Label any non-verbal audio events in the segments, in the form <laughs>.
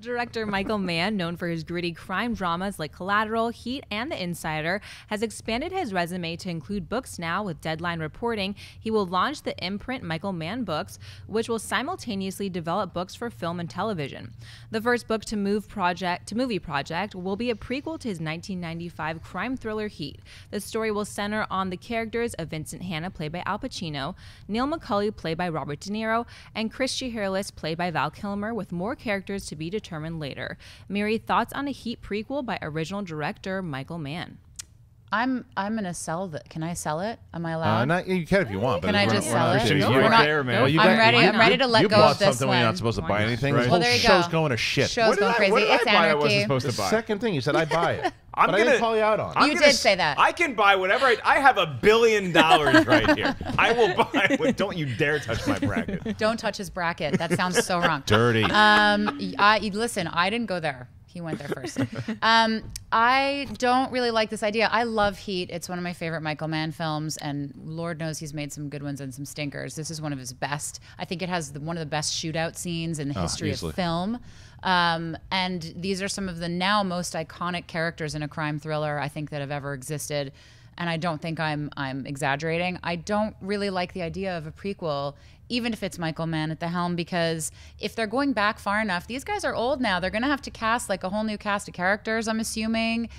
Director Michael Mann, known for his gritty crime dramas like Collateral, Heat, and The Insider, has expanded his resume to include books now with Deadline reporting. He will launch the imprint Michael Mann Books, which will simultaneously develop books for film and television. The first book to move project to movie project will be a prequel to his 1995 crime thriller Heat. The story will center on the characters of Vincent Hanna, played by Al Pacino, Neil McCauley, played by Robert De Niro, and Chris Shiherlis, played by Val Kilmer, with more characters to be determined determined later. Miri, thoughts on a Heat prequel by original director Michael Mann? I'm I'm gonna sell that. Can I sell it? Am I allowed? Uh, not, you can if you want. Can but I just we're sell not it? restricting No, you. we're not- there, man. Well, you I'm got- ready- I'm ready to let you go bought of this something when you're not supposed to buy anything. not? This Well, whole there you show's going to shit. Show's What did going I- crazy. what did it's I buy I wasn't supposed to buy? second thing you said, I buy it. I'm but gonna didn't call you out on. it. I'm You gonna did say that. I can buy whatever. I, I have a billion dollars right here. I will <laughs> buy. Wait, don't you dare touch my bracket. Don't touch his bracket. That sounds so wrong. Dirty. Um, I listen. I didn't go there. He went there first. Um, I don't really like this idea. I love Heat. It's one of my favorite Michael Mann films, and Lord knows he's made some good ones and some stinkers. This is one of his best. I think it has the, one of the best shootout scenes in the history easily. of film. Um, and these are some of the now most iconic characters in a crime thriller I think that have ever existed. And I don't think I'm I'm exaggerating. I don't really like the idea of a prequel, even if it's Michael Mann at the helm, because if they're going back far enough, these guys are old now. They're gonna have to cast like a whole new cast of characters. I'm assuming.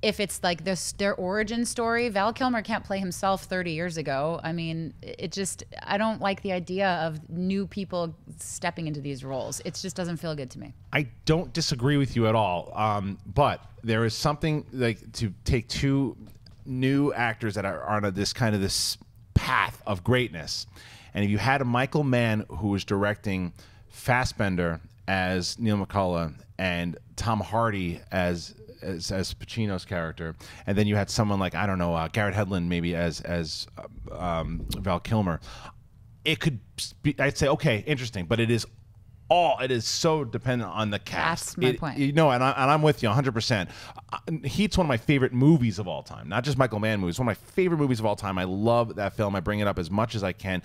If it's like this their origin story, Val Kilmer can't play himself 30 years ago. I mean, it just I don't like the idea of new people stepping into these roles. It just doesn't feel good to me. I don't disagree with you at all. Um, but there is something like to take two new actors that are on a, this kind of this path of greatness, and if you had a Michael Mann who was directing Fassbender as Neil McCullough and Tom Hardy as as, as Pacino's character, and then you had someone like I don't know uh, Garrett Hedlund maybe as as uh, um, Val Kilmer, it could be, I'd say okay, interesting, but it is all it is so dependent on the cast. That's my It- point. You know, and, I, and I'm with you 100. percent Heat's one of my favorite movies of all time, not just Michael Mann movies. One of my favorite movies of all time. I love that film. I bring it up as much as I can.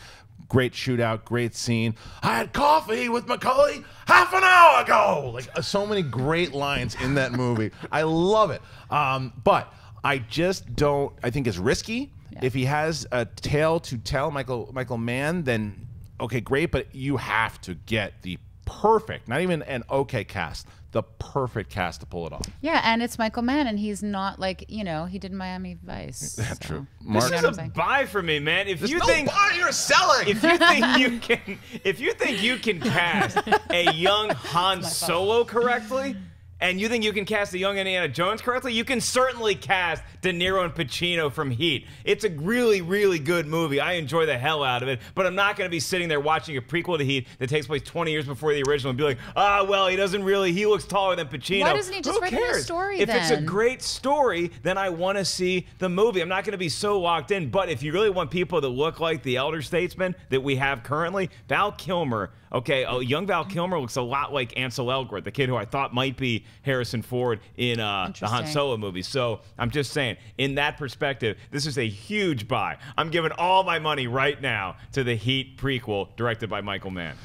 Great shootout, great scene. I had coffee with McCauley half an hour ago. Like uh, so many great lines in that movie. I love it. Um, but I just don't. I think it's risky. If he has a tale to tell, Michael Michael Mann, then okay, great. But you have to get the perfect, not even an okay cast, the perfect cast to pull it off. Yeah, and it's Michael Mann, and he's not like you know he did Miami Vice. <laughs> That's so. true. You Mark, This is a buy for me, man. If you no think buy, you're selling. if you think you <laughs> can if you think you can cast a young Han Solo correctly and you think you can cast a young Indiana Jones correctly, you can certainly cast De Niro and Pacino from Heat. It's a really, really good movie. I enjoy the hell out of it, but I'm not going to be sitting there watching a prequel to Heat that takes place 20 years before the original and be like, ah, well, he doesn't really, he looks taller than Pacino. Why doesn't he just Who write the new story If it's a great story, then I want to see the movie. I'm not going to be so locked in. But if you really want people that look like the elder statesman that we have currently, Val Kilmer, okay, a young Val Kilmer looks a lot like Ansel Elgort, the kid who I thought might be Harrison Ford in uh, the Han Solo movie. So I'm just saying, in that perspective, this is a huge buy. I'm giving all my money right now to the Heat prequel directed by Michael Mann.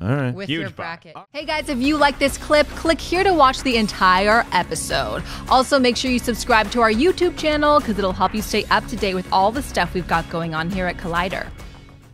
All right. with Huge your buy. Hey guys, if you like this clip, click here to watch the entire episode. Also, make sure you subscribe to our YouTube channel because it'll help you stay up to date with all the stuff we've got going on here at Collider.